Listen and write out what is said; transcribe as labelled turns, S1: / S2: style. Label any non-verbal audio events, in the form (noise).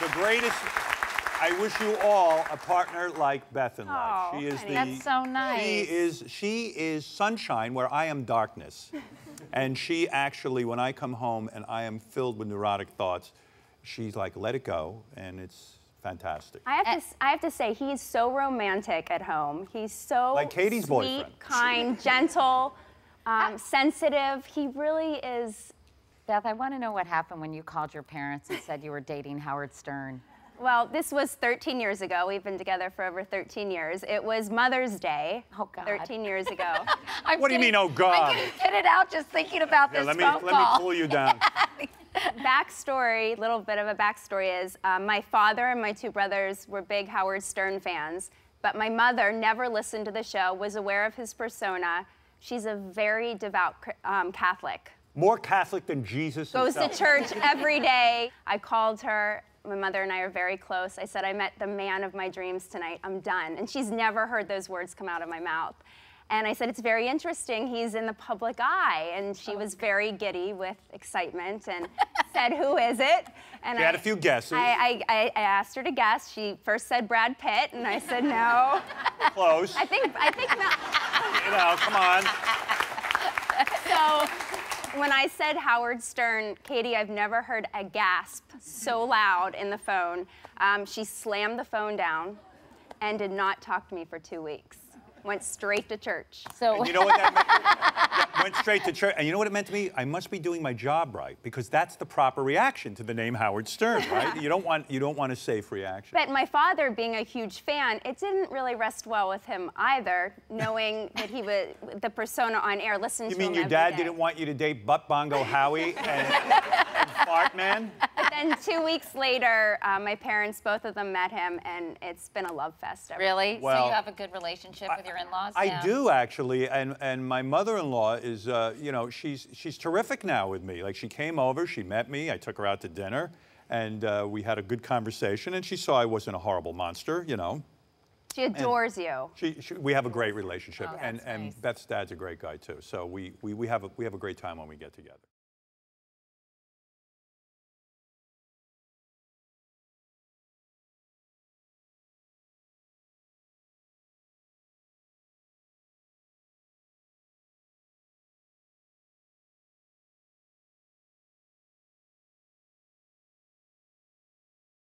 S1: the greatest. I wish you all a partner like Beth in life.
S2: Oh,
S1: she is the.
S2: That's so nice.
S1: She is. She is sunshine where I am darkness, (laughs) and she actually, when I come home and I am filled with neurotic thoughts, she's like, "Let it go," and it's fantastic.
S3: I have, to, s- I have to say, he's so romantic at home. He's so
S1: Like Katie's
S3: sweet,
S1: boyfriend.
S3: kind, gentle, (laughs) um, sensitive. He really is.
S2: Beth, I want to know what happened when you called your parents and said you were dating Howard Stern.
S3: Well, this was 13 years ago. We've been together for over 13 years. It was Mother's Day.
S2: Oh, God.
S3: 13 years ago. (laughs)
S2: I'm
S1: What do you mean, oh, God?
S2: I'm getting pitted out just thinking about
S1: Here,
S2: this
S1: let me
S2: phone
S1: let me
S2: call.
S1: pull you down. (laughs)
S3: backstory, little bit of a backstory is um, my father and my two brothers were big Howard Stern fans, but my mother never listened to the show, was aware of his persona. She's a very devout um, Catholic.
S1: More Catholic than Jesus.
S3: Goes to church every day. I called her. My mother and I are very close. I said, I met the man of my dreams tonight. I'm done. And she's never heard those words come out of my mouth. And I said, It's very interesting. He's in the public eye. And she was very giddy with excitement and (laughs) said, Who is it? And
S1: She had a few guesses.
S3: I, I, I asked her to guess. She first said Brad Pitt, and I said, No. (laughs)
S1: Close.
S3: I think, I think not.
S1: you know, come on. (laughs)
S3: So when I said Howard Stern, Katie, I've never heard a gasp so loud in the phone. Um, she slammed the phone down and did not talk to me for two weeks. Went straight to church.
S2: So
S1: And you know what that meant? (laughs) Went straight to church. And you know what it meant to me? I must be doing my job right because that's the proper reaction to the name Howard Stern, right? (laughs) you don't want you don't want a safe reaction.
S3: But my father, being a huge fan, it didn't really rest well with him either, knowing (laughs) that he was the persona on air. Listened to him.
S1: You
S3: to
S1: mean your dad
S3: day.
S1: didn't want you to date Butt Bongo Howie and, and Fart Man? (laughs)
S3: But then two weeks later, uh, my parents, both of them, met him, and it's been a love fest. Ever
S2: really? so you have a good relationship with your in-laws
S1: I
S2: now?
S1: do actually, and and my mother-in-law is, uh, you know, she's she's terrific now with me. Like she came over, she met me, I took her out to dinner, and uh, we had a good conversation, and she saw I wasn't a horrible monster, you know.
S3: She adores you.
S1: She, she, we have a great relationship,
S2: Oh,
S1: and
S2: that's
S1: and
S2: nice.
S1: Beth's dad's a great guy too. So we we, we have a we have a great time when we get together.